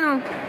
嗯。